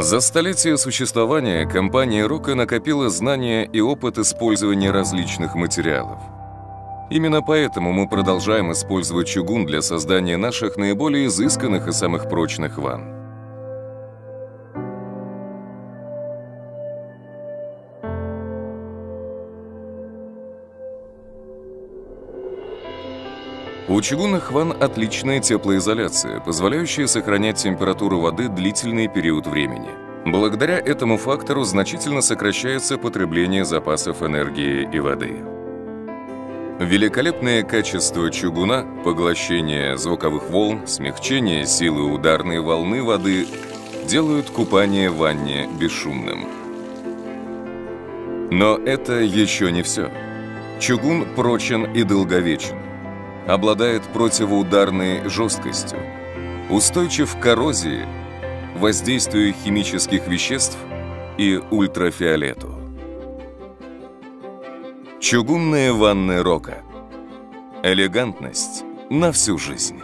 За столетия существования компания Рока накопила знания и опыт использования различных материалов. Именно поэтому мы продолжаем использовать чугун для создания наших наиболее изысканных и самых прочных ванн. У чугунных ванн отличная теплоизоляция, позволяющая сохранять температуру воды длительный период времени. Благодаря этому фактору значительно сокращается потребление запасов энергии и воды. Великолепное качество чугуна, поглощение звуковых волн, смягчение силы ударной волны воды делают купание в ванне бесшумным. Но это еще не все. Чугун прочен и долговечен обладает противоударной жесткостью, устойчив к коррозии, воздействию химических веществ и ультрафиолету. Чугунные ванны Рока. Элегантность на всю жизнь.